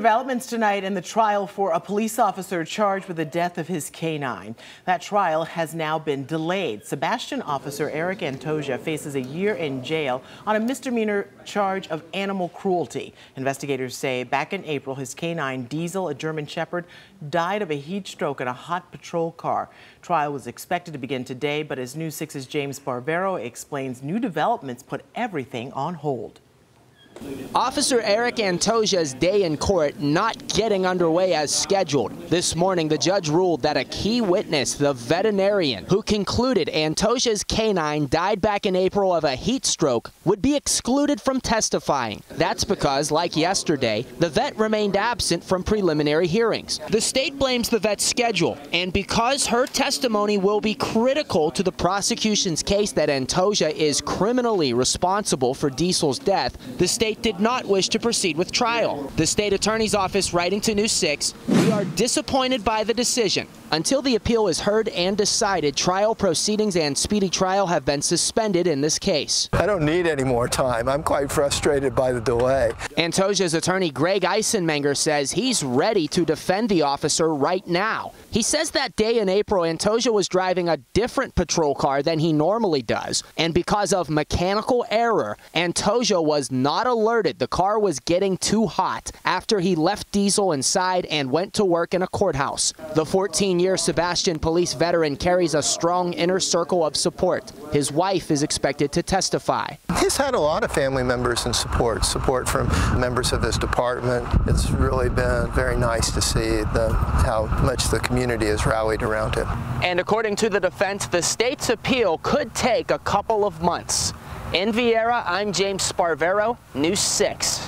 developments tonight in the trial for a police officer charged with the death of his canine. That trial has now been delayed. Sebastian officer Eric Antoja faces a year in jail on a misdemeanor charge of animal cruelty. Investigators say back in April, his canine Diesel, a German Shepherd, died of a heat stroke in a hot patrol car. Trial was expected to begin today, but as News 6's James Sparvero explains, new developments put everything on hold. Officer Eric Antoja's day in court not getting underway as scheduled. This morning, the judge ruled that a key witness, the veterinarian who concluded Antoja's canine died back in April of a heat stroke, would be excluded from testifying. That's because, like yesterday, the vet remained absent from preliminary hearings. The state blames the vet's schedule, and because her testimony will be critical to the prosecution's case that Antoja is criminally responsible for Diesel's death, the state state did not wish to proceed with trial. The state attorney's office writing to News 6, we are disappointed by the decision. Until the appeal is heard and decided, trial proceedings and speedy trial have been suspended in this case. I don't need any more time. I'm quite frustrated by the delay. Antoja's attorney Greg Eisenmenger says he's ready to defend the officer right now. He says that day in April, Antoja was driving a different patrol car than he normally does, and because of mechanical error, Antoja was not alerted the car was getting too hot after he left Diesel inside and went to work in a courthouse. The 14-year Sebastian police veteran carries a strong inner circle of support. His wife is expected to testify. He's had a lot of family members and support, support from members of his department. It's really been very nice to see the, how much the community has rallied around him. And according to the defense, the state's appeal could take a couple of months. In Viera, I'm James Sparvero, News 6.